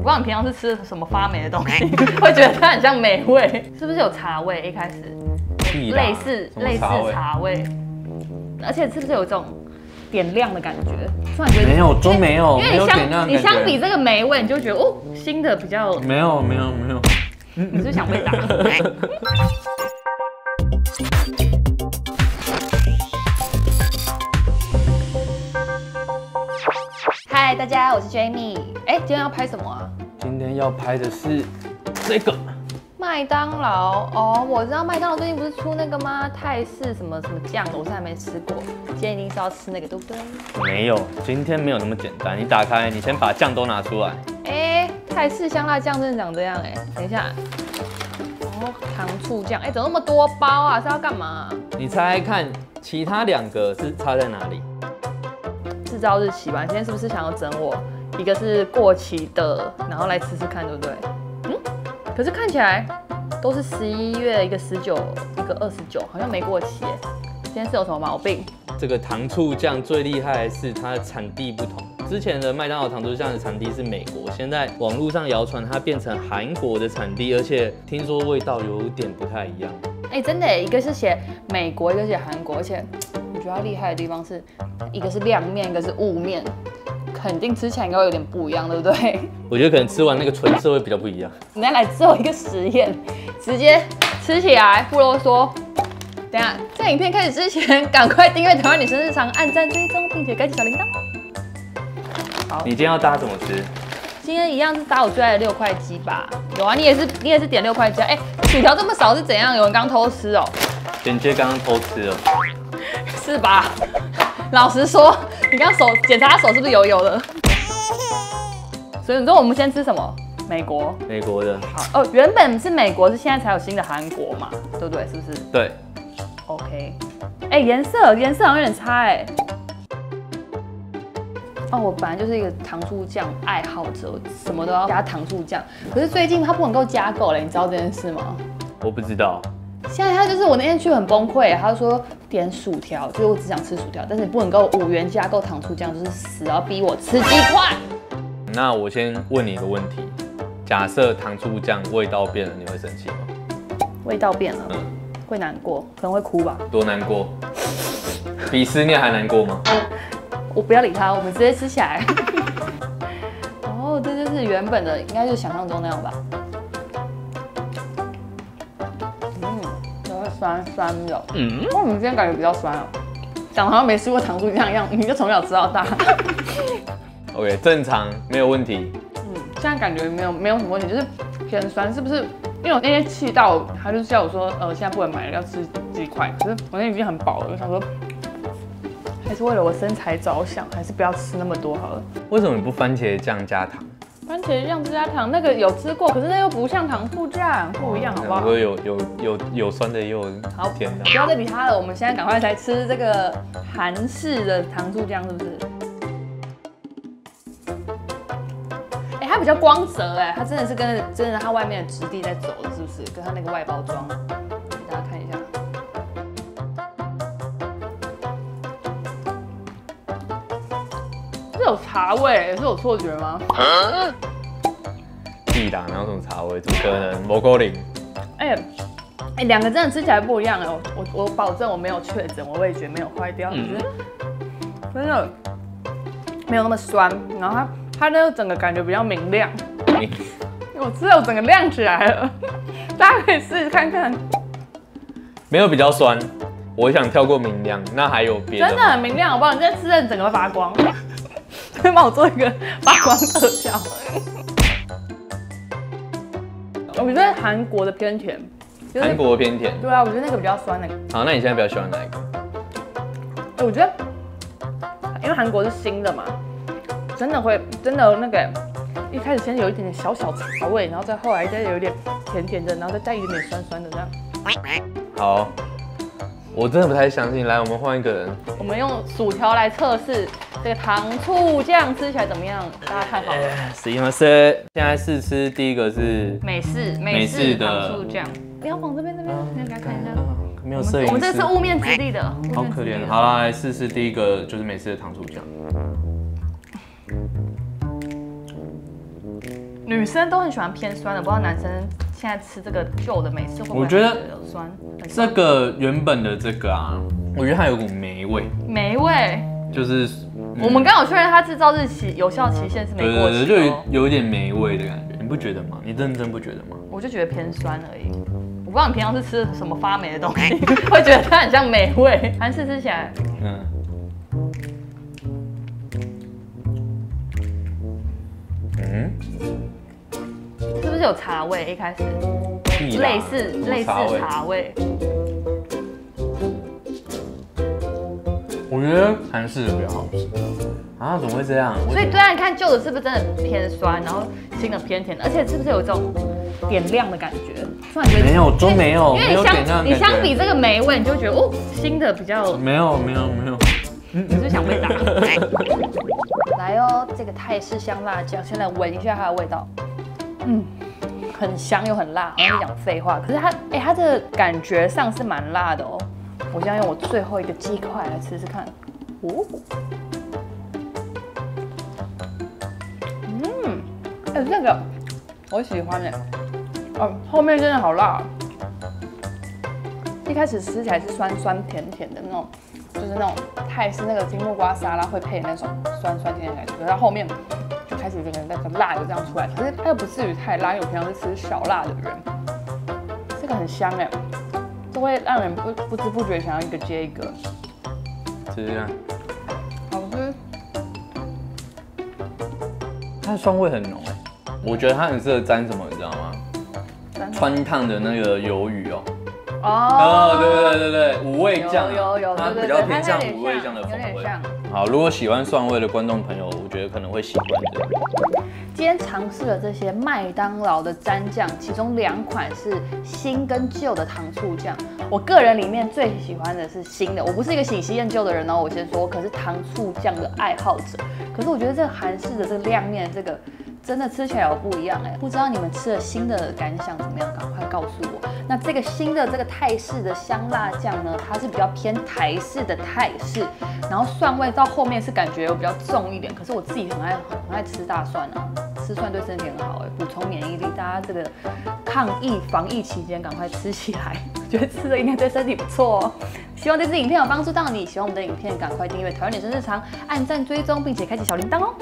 我不知道你平常是吃什么发霉的东西，会觉得它很像霉味，是不是有茶味？一开始类似类似茶味，而且是不是有一种点亮的感觉？突然觉得没有都没有，因为你没有点亮相你相比这个霉味，你就觉得哦，新的比较，没有没有没有，你是想被打？嗨，大家，我是 Jamie。哎，今天要拍什么啊？今天要拍的是这个，麦当劳哦，我知道麦当劳最近不是出那个吗？泰式什么什么酱的，我是还没吃过。今天一定是要吃那个，对不对？没有，今天没有那么简单。你打开，你先把酱都拿出来。哎，泰式香辣酱真的长这样哎，等一下。哦，糖醋酱，哎，怎么那么多包啊？是要干嘛、你猜猜看，其他两个是差在哪里？制造日期吧，你今天是不是想要整我？一个是过期的，然后来吃吃看，对不对？嗯，可是看起来都是十一月，一个十九，一个二十九，好像没过期耶。今天是有什么毛病？这个糖醋酱最厉害的是它的产地不同。之前的麦当劳糖醋酱的产地是美国，现在网络上谣传它变成韩国的产地，而且听说味道有点不太一样。哎、真的，一个是写美国，一个是写韩国，而且它厉害的地方是，一个是亮面，一个是雾面，肯定吃起来应该会有点不一样，对不对？我觉得可能吃完那个纯色会比较不一样。我们要来做一个实验，直接吃起来不啰嗦。等下，在影片开始之前，赶快订阅台湾女生日常，按赞追踪，并且开启小铃铛。好，你今天要搭怎么吃？今天一样是搭我最爱的六块鸡吧？有啊，你也是，你也是点六块鸡啊。哎、薯条这么少是怎样？有人刚偷吃哦、简介刚刚偷吃了，是吧？老实说，你刚刚手检查他手是不是油油的？所以你说我们先吃什么？美国。美国的。好哦，原本是美国，是现在才有新的韩国嘛，对不对？是不是对，？OK。哎、颜色颜色好像有点差哎。哦，我本来就是一个糖醋酱爱好者，什么都要加糖醋酱。可是最近它不能够加购了，你知道这件事吗？我不知道。现在他就是我那天去很崩溃，他说点薯条，就是我只想吃薯条，但是你不能够五元加购糖醋酱，就是死要逼我吃鸡块。那我先问你一个问题：假设糖醋酱味道变了，你会生气吗？味道变了，嗯，会难过，可能会哭吧。多难过？比思念还难过吗？我不要理他，我们直接吃起来。哦，这就是原本的，应该就是想象中那样吧。酸酸的。嗯，为什么今天感觉比较酸啊？讲得好像没吃过糖醋酱一样，你就从小吃到大。OK，正常，没有问题。嗯，现在感觉没有没有什么问题，就是偏酸，是不是？因为我那天气到，他就叫我说，呃，现在不能买了，要吃鸡块。可是我那天已经很饱了，我想说，还是为了我身材着想，还是不要吃那么多好了。为什么你不番茄酱加糖？番茄酱加糖那个有吃过，可是那又不像糖醋酱，不一样，好不好？我有有有有酸的，也有好甜的不。要再比它了，我们现在赶快来吃这个韩式的糖醋酱，是不是？哎、它比较光泽哎，它真的是跟着真的它外面的质地在走，是不是？跟它那个外包装，有茶味，是有错觉吗？屁啦，哪有什么茶味？怎么可能？蘑菇林。哎、哎，两、个真的吃起来不一样哎，我我我保证我没有确诊，我味觉没有坏掉，嗯只是真的没有那么酸，然后它它那个整个感觉比较明亮，你我吃了我整个亮起来了，大家可以试试看看，没有比较酸，我想跳过明亮。那还有别的？真的很明亮，好不好？你现在吃的整个发光，可以帮我做一个发光特效。我觉得韩国的偏甜，就是韩国偏甜。对啊，我觉得那个比较酸那个。好，那你现在比较喜欢哪一个？哎我觉得，因为韩国是新的嘛，真的会真的那个，一开始先有一点点小小茶味，然后再后来再有一点甜甜的，然后再带一点点酸酸的这样。好，我真的不太相信。来，我们换一个人。我们用薯条来测试这个糖醋酱吃起来怎么样？大家看好了，すいません。现在试吃第一个是美式美美式式的糖醋酱，不要往这边这边，先给大家看一下。没有摄影师，我们这是雾面质地的，好可怜。好啦，来试试第一个就是美式的糖醋酱。 女生都很喜欢偏酸的，不知道男生 现在吃这个旧的美式会不会我觉得有酸？很这个原本的这个啊，我觉得它有股霉味，霉味。就是、嗯我们刚好确认它制造日期有效期限是没对对对，过期的、就有哦，有一点霉味的感觉，你不觉得吗？你认真不觉得吗？我就觉得偏酸而已。我不知道你平常是吃什么发霉的东西，会觉得它很像霉味。韩式吃起来，嗯。嗯，是有茶味？一开始类似类似茶味，我觉得韩式的比较好吃啊？怎么会这样？所以对啊，你看旧的是不是真的偏酸，然后新的偏甜，而且是不是有一种点亮的感觉？突然觉得没有都没有，因为你没有点亮相你的感觉相比这个霉味，你就会觉得哦，新的比较，没有没有没有，你是不是想被打？来哦，这个泰式香辣酱，先来闻一下它的味道。嗯，很香又很辣，我跟你讲废话。可是它，哎、它的感觉上是蛮辣的哦。我现在用我最后一个鸡块来吃吃看。哦，嗯，哎、这个我喜欢哎。哦，后面真的好辣。一开始吃起来是酸酸甜甜的那种，就是那种泰式那个金木瓜沙拉会配那种酸酸甜甜的感觉，可是它后面始整个那个辣油这样出来，可是它又不至于太辣，因为我平常是吃小辣的人。这个很香哎，就会让人不不知不觉想要一个接一个，试试看，好吃。它的酸味很浓哎，我觉得它很适合沾什么，你知道吗？川烫的那个鱿鱼哦。哦哦，对对对对对，五味酱啊，有有有，它比较偏向五味酱的风味。好，如果喜欢蒜味的观众朋友，我觉得可能会喜欢的。今天尝试了这些麦当劳的蘸酱，其中两款是新跟旧的糖醋酱。我个人里面最喜欢的是新的，我不是一个喜新厌旧的人哦，我先说，我可是糖醋酱的爱好者。可是我觉得这个韩式的这个亮面，这个真的吃起来有不一样哎，不知道你们吃了新的感想怎么样？赶快告诉我。那这个新的这个泰式的香辣酱呢，它是比较偏台式的泰式，然后蒜味到后面是感觉有比较重一点。可是我自己很爱很爱吃大蒜啊，吃蒜对身体很好哎，补充免疫力。大家这个抗疫防疫期间赶快吃起来，我觉得吃的应该对身体不错哦。希望这支影片有帮助到你，喜欢我们的影片赶快订阅《台湾女生日常》，按赞追踪并且开启小铃铛哦。